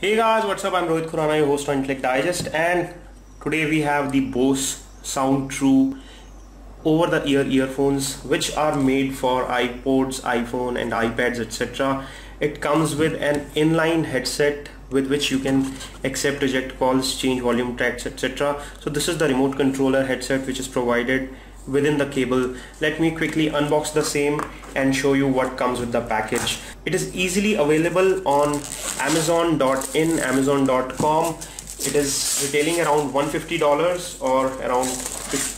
Hey guys, what's up? I'm Rohit Khurana, your host on Intellect Digest, and today we have the Bose Sound True over-the-ear earphones, which are made for iPods, iPhone, and iPads, etc. It comes with an inline headset with which you can accept reject calls, change volume tracks, etc. So this is the remote controller headset which is provided within the cable. Let me quickly unbox the same and show you what comes with the package. It is easily available on amazon.in, amazon.com. It is retailing around $150 or around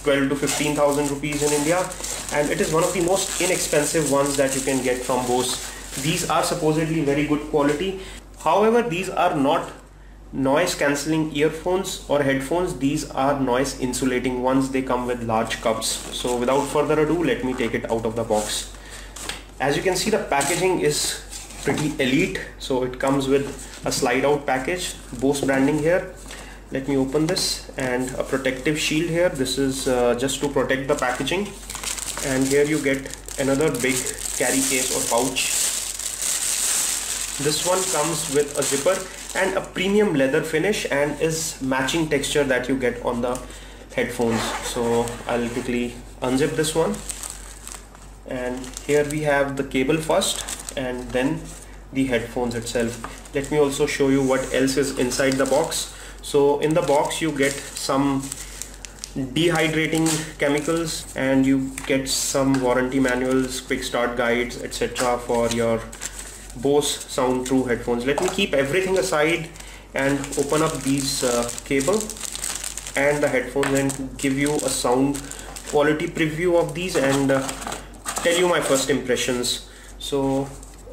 12 to 15,000 rupees in India and it is one of the most inexpensive ones that you can get from Bose. These are supposedly very good quality. However, these are not noise cancelling earphones or headphones these are noise insulating ones. They come with large cups. So without further ado let me take it out of the box. As you can see the packaging is pretty elite. So it comes with a slide out package Bose branding here. Let me open this and a protective shield here. This is uh, just to protect the packaging. And here you get another big carry case or pouch this one comes with a zipper and a premium leather finish and is matching texture that you get on the headphones. So I'll quickly unzip this one. And here we have the cable first and then the headphones itself. Let me also show you what else is inside the box. So in the box you get some dehydrating chemicals and you get some warranty manuals quick start guides etc for your Bose Sound True headphones. Let me keep everything aside and open up these uh, cable and the headphones and give you a sound quality preview of these and uh, tell you my first impressions. So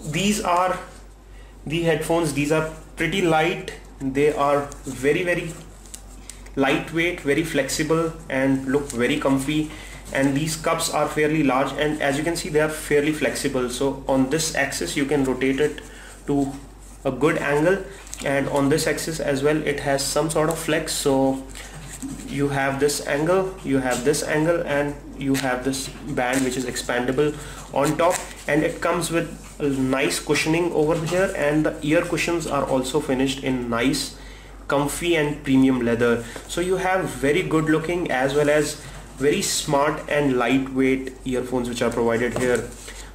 these are the headphones. These are pretty light. They are very very lightweight, very flexible and look very comfy and these cups are fairly large and as you can see they are fairly flexible. So on this axis you can rotate it to a good angle. And on this axis as well it has some sort of flex. So you have this angle you have this angle and you have this band which is expandable on top. And it comes with a nice cushioning over here. And the ear cushions are also finished in nice comfy and premium leather. So you have very good looking as well as very smart and lightweight earphones which are provided here.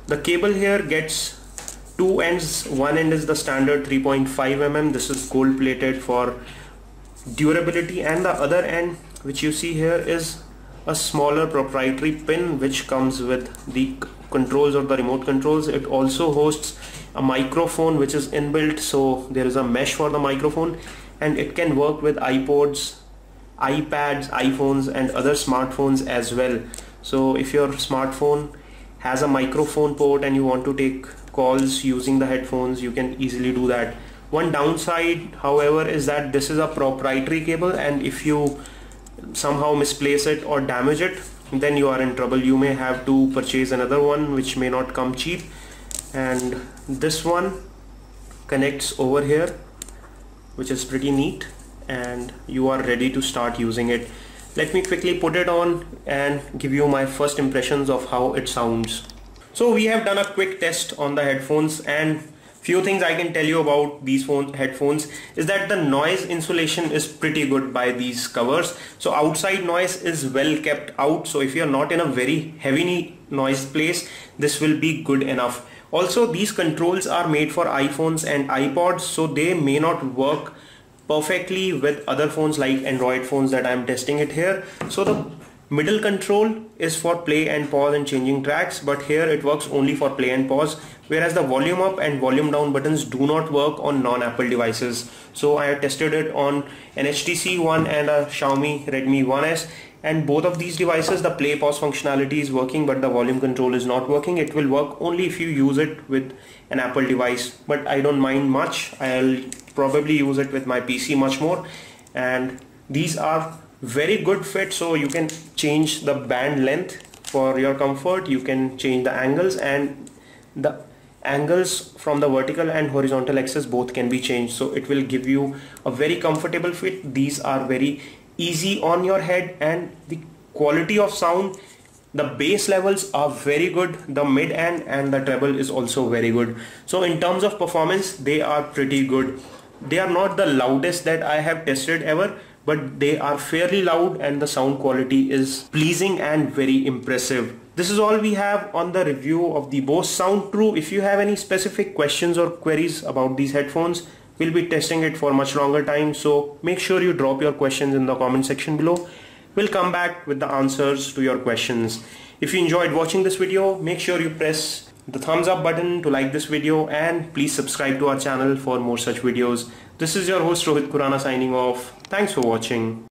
The cable here gets two ends. One end is the standard 3.5 mm. This is gold plated for durability. And the other end which you see here is a smaller proprietary pin which comes with the controls or the remote controls. It also hosts a microphone which is inbuilt so there is a mesh for the microphone. And it can work with iPods iPads, iPhones and other smartphones as well. So if your smartphone has a microphone port and you want to take calls using the headphones, you can easily do that. One downside, however, is that this is a proprietary cable and if you somehow misplace it or damage it, then you are in trouble. You may have to purchase another one which may not come cheap. And this one connects over here, which is pretty neat and you are ready to start using it. Let me quickly put it on and give you my first impressions of how it sounds. So we have done a quick test on the headphones and few things I can tell you about these phone headphones is that the noise insulation is pretty good by these covers. So outside noise is well kept out. So if you're not in a very heavy noise place this will be good enough. Also these controls are made for iPhones and iPods so they may not work perfectly with other phones like Android phones that I'm testing it here. So the middle control is for play and pause and changing tracks but here it works only for play and pause whereas the volume up and volume down buttons do not work on non-Apple devices. So I tested it on an HTC One and a Xiaomi Redmi 1S and both of these devices the play pause functionality is working but the volume control is not working. It will work only if you use it with an Apple device. But I don't mind much. I'll probably use it with my PC much more. And these are very good fit so you can change the band length for your comfort. You can change the angles and the angles from the vertical and horizontal axis both can be changed. So it will give you a very comfortable fit. These are very easy on your head and the quality of sound the bass levels are very good the mid end and the treble is also very good so in terms of performance they are pretty good they are not the loudest that I have tested ever but they are fairly loud and the sound quality is pleasing and very impressive. This is all we have on the review of the Bose Soundtrue. If you have any specific questions or queries about these headphones, we'll be testing it for much longer time so make sure you drop your questions in the comment section below. We'll come back with the answers to your questions. If you enjoyed watching this video, make sure you press the thumbs up button to like this video and please subscribe to our channel for more such videos. This is your host Rohit Khurana signing off. Thanks for watching.